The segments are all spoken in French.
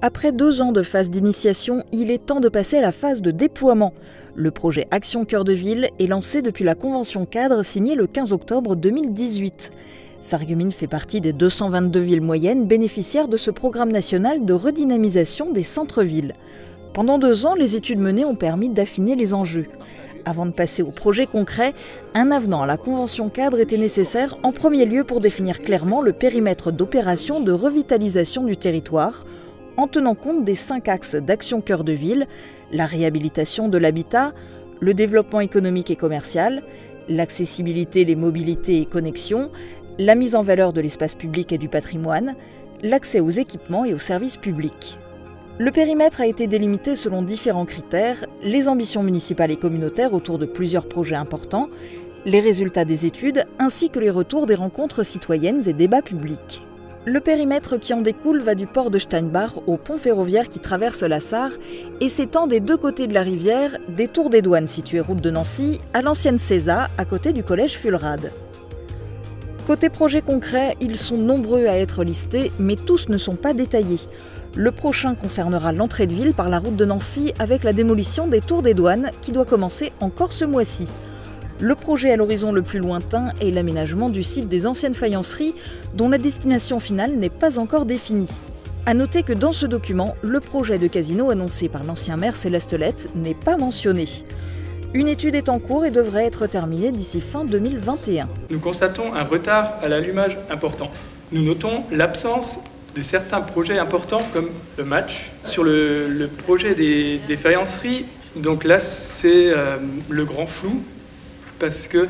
Après deux ans de phase d'initiation, il est temps de passer à la phase de déploiement. Le projet Action Cœur de Ville est lancé depuis la convention cadre signée le 15 octobre 2018. Sarreguemines fait partie des 222 villes moyennes bénéficiaires de ce programme national de redynamisation des centres-villes. Pendant deux ans, les études menées ont permis d'affiner les enjeux. Avant de passer au projet concret, un avenant à la convention cadre était nécessaire en premier lieu pour définir clairement le périmètre d'opération de revitalisation du territoire, en tenant compte des cinq axes d'action cœur de ville, la réhabilitation de l'habitat, le développement économique et commercial, l'accessibilité, les mobilités et connexions, la mise en valeur de l'espace public et du patrimoine, l'accès aux équipements et aux services publics. Le périmètre a été délimité selon différents critères, les ambitions municipales et communautaires autour de plusieurs projets importants, les résultats des études ainsi que les retours des rencontres citoyennes et débats publics. Le périmètre qui en découle va du port de Steinbach au pont ferroviaire qui traverse la Sarre et s'étend des deux côtés de la rivière, des tours des douanes situées route de Nancy à l'ancienne César à côté du collège Fulrad. Côté projet concret, ils sont nombreux à être listés, mais tous ne sont pas détaillés. Le prochain concernera l'entrée de ville par la route de Nancy avec la démolition des tours des douanes qui doit commencer encore ce mois-ci. Le projet à l'horizon le plus lointain est l'aménagement du site des anciennes faïenceries dont la destination finale n'est pas encore définie. A noter que dans ce document, le projet de casino annoncé par l'ancien maire Céleste Lette n'est pas mentionné. Une étude est en cours et devrait être terminée d'ici fin 2021. Nous constatons un retard à l'allumage important. Nous notons l'absence de certains projets importants comme le match. Sur le, projet des, faïenceries, donc là c'est euh, le grand flou parce que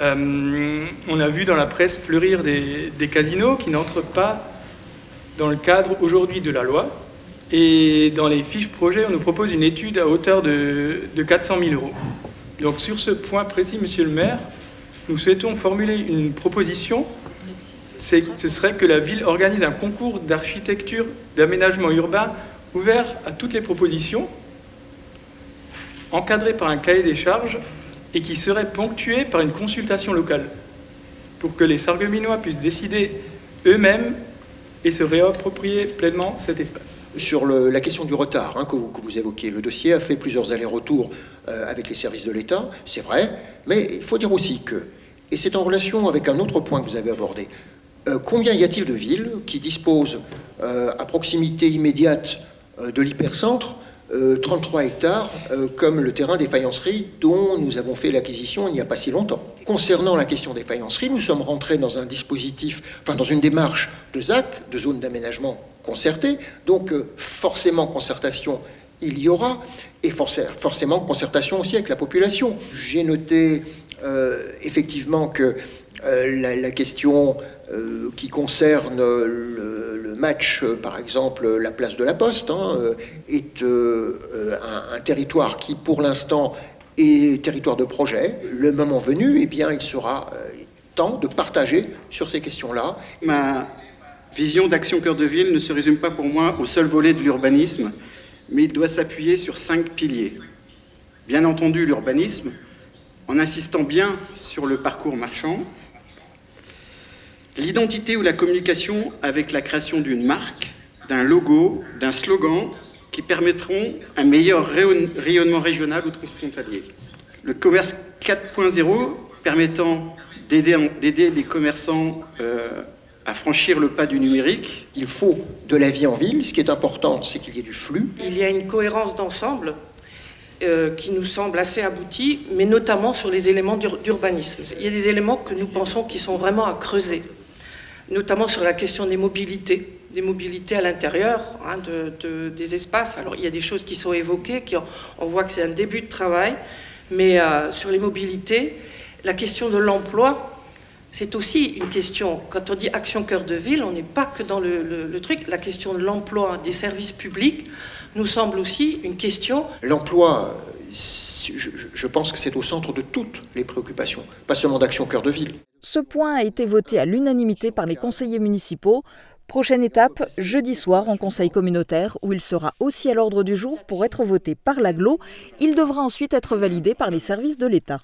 euh, on a vu dans la presse fleurir des, casinos qui n'entrent pas dans le cadre aujourd'hui de la loi. Et dans les fiches projets, on nous propose une étude à hauteur de, de 400 000 euros. Donc sur ce point précis, Monsieur le maire, nous souhaitons formuler une proposition. Ce serait que la ville organise un concours d'architecture, d'aménagement urbain ouvert à toutes les propositions, encadré par un cahier des charges et qui serait ponctué par une consultation locale, pour que les Sargueminois puissent décider eux-mêmes et se réapproprier pleinement cet espace. Sur la question du retard hein, que, vous, évoquiez, le dossier a fait plusieurs allers-retours euh, avec les services de l'État, c'est vrai, mais il faut dire aussi que, et c'est en relation avec un autre point que vous avez abordé, euh, combien y a-t-il de villes qui disposent euh, à proximité immédiate de l'hypercentre 33 hectares comme le terrain des faïenceries dont nous avons fait l'acquisition il n'y a pas si longtemps. Concernant la question des faïenceries, nous sommes rentrés dans un dispositif, enfin dans une démarche de ZAC, de zone d'aménagement concerté. Donc euh, forcément concertation il y aura, et forcément concertation aussi avec la population. J'ai noté euh, effectivement que euh, la, question qui concerne match, par exemple la place de la Poste, hein, est un, territoire qui pour l'instant est territoire de projet. Le moment venu, eh il sera temps de partager sur ces questions-là. Ma Vision d'Action Cœur de Ville ne se résume pas pour moi au seul volet de l'urbanisme, mais il doit s'appuyer sur cinq piliers. Bien entendu, l'urbanisme, en insistant bien sur le parcours marchand, l'identité ou la communication avec la création d'une marque, d'un logo, d'un slogan qui permettront un meilleur rayonnement régional ou transfrontalier. Le commerce 4.0 permettant d'aider les commerçants euh, à franchir le pas du numérique. Il faut de la vie en ville. Ce qui est important, c'est qu'il y ait du flux. Il y a une cohérence d'ensemble euh, qui nous semble assez aboutie, mais notamment sur les éléments d'urbanisme. Il y a des éléments que nous pensons qui sont vraiment à creuser, notamment sur la question des mobilités des mobilités à l'intérieur hein, de, des espaces. Alors il y a des choses qui sont évoquées, qui, on voit que c'est un début de travail, mais euh, sur les mobilités, la question de l'emploi, c'est aussi une question, quand on dit action cœur de ville, on n'est pas que dans le, truc, la question de l'emploi des services publics nous semble aussi une question. L'emploi, je, pense que c'est au centre de toutes les préoccupations, pas seulement d'action cœur de ville. Ce point a été voté à l'unanimité par les conseillers municipaux. Prochaine étape, jeudi soir en conseil communautaire, où il sera aussi à l'ordre du jour pour être voté par l'aglo. Il devra ensuite être validé par les services de l'État.